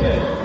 Amen.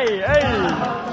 أي أي.